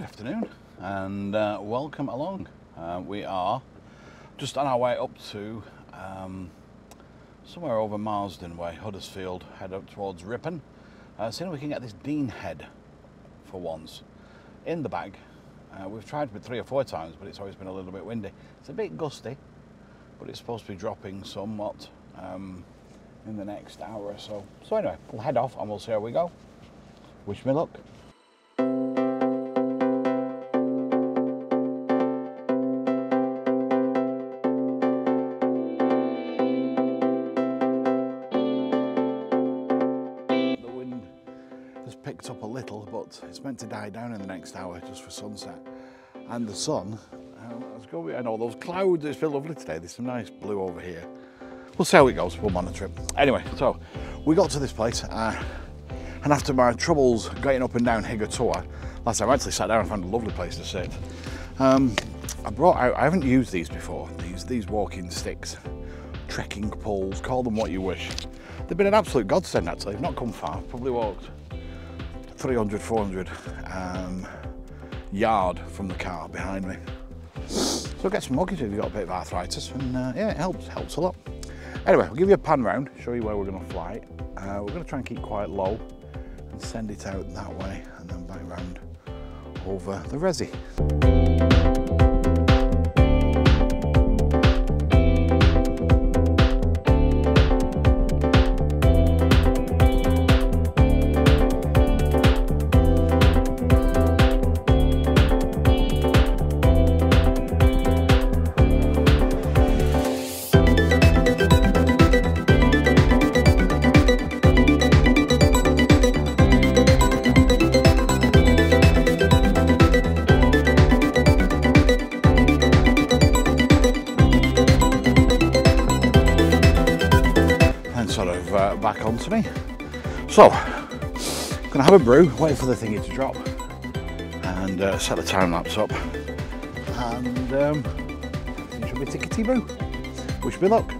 Good afternoon and uh, welcome along. Uh, we are just on our way up to um, somewhere over Marsden way, Huddersfield, head up towards Ripon. Uh, seeing if we can get this Dean head for once in the bag. Uh, we've tried it three or four times, but it's always been a little bit windy. It's a bit gusty, but it's supposed to be dropping somewhat um, in the next hour or so. So anyway, we'll head off and we'll see how we go. Wish me luck. Little, but it's meant to die down in the next hour just for sunset. And the sun, let's go behind all those clouds. It's been lovely today. There's some nice blue over here. We'll see how it goes. We'll monitor it. Anyway, so we got to this place, uh, and after my troubles getting up and down Higger Tor, last time I actually sat down and found a lovely place to sit. Um, I brought out, I haven't used these before, these, these walking sticks, trekking poles, call them what you wish. They've been an absolute godsend actually, I've not come far, probably walked 300, 400 um, yard from the car behind me. So get some luggage if you've got a bit of arthritis and uh, yeah, it helps, helps a lot. Anyway, I'll give you a pan round, show you where we're going to fly. Uh, we're to try and keep quite low and send it out that way and then back round over the resi. Of uh, back onto me. So, gonna have a brew, wait for the thingy to drop, and uh, set the time lapse up, and um, it should be tickety boo. Wish me luck.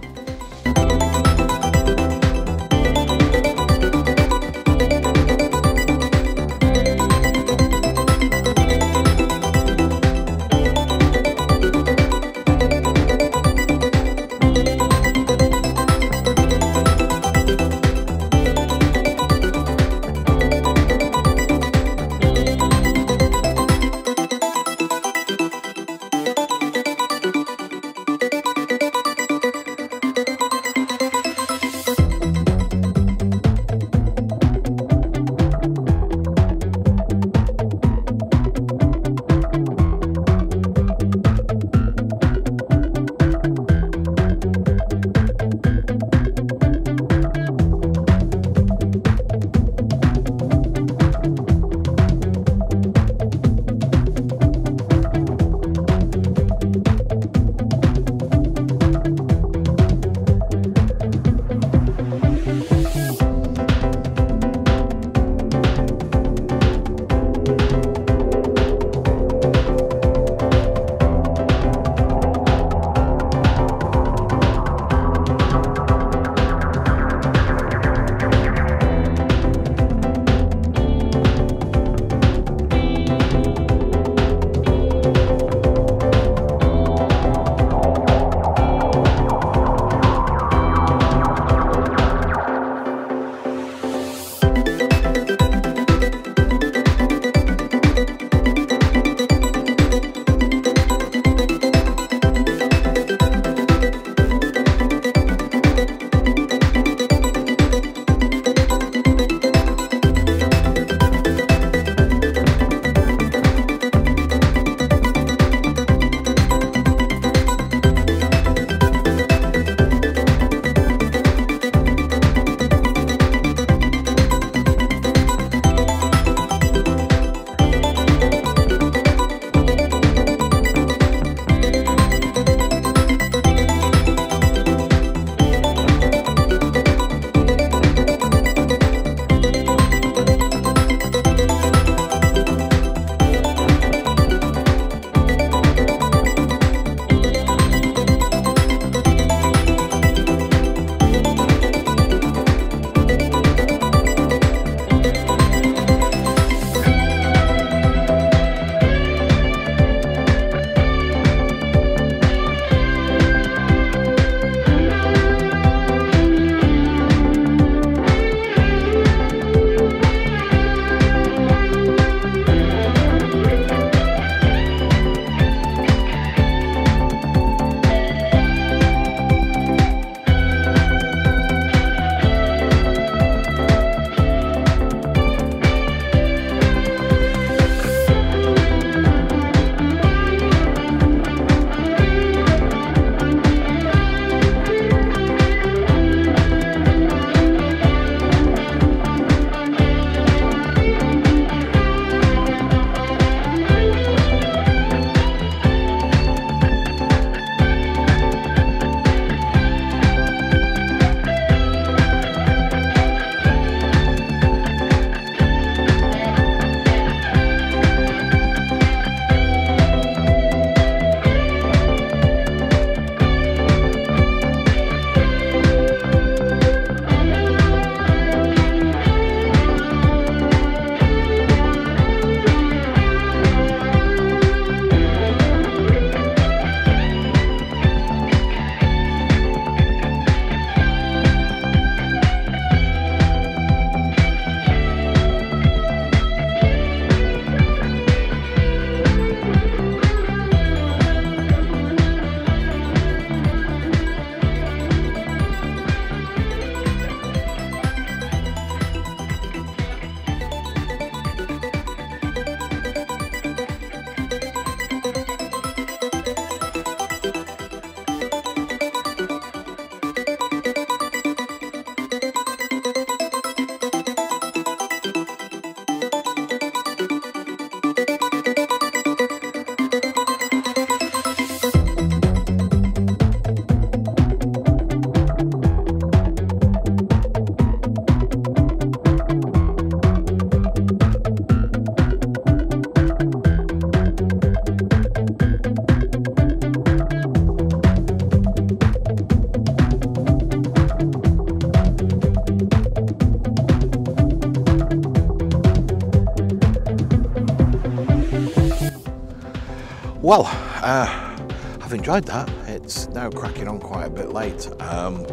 Well, uh, I've enjoyed that. It's now cracking on quite a bit late. Um,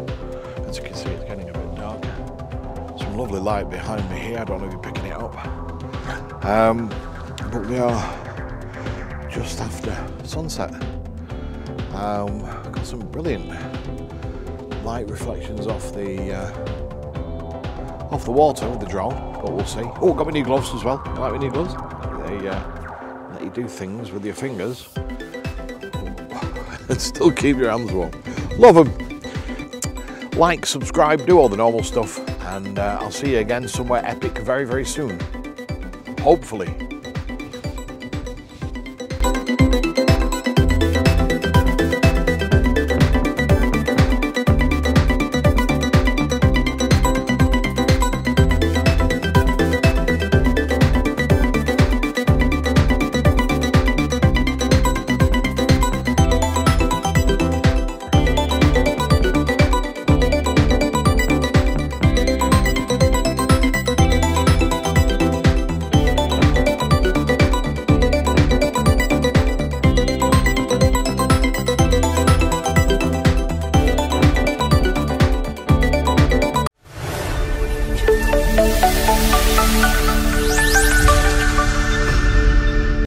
as you can see, it's getting a bit dark. Some lovely light behind me here. I don't know if you're picking it up. Um, but we are just after sunset. Um, got some brilliant light reflections off the uh, off the water with the drone, but we'll see. Oh, got my new gloves as well. You like my new gloves? They uh, you do things with your fingers and still keep your hands warm. Love them. Like, subscribe, do all the normal stuff, and uh, I'll see you again somewhere epic very, very soon. Hopefully.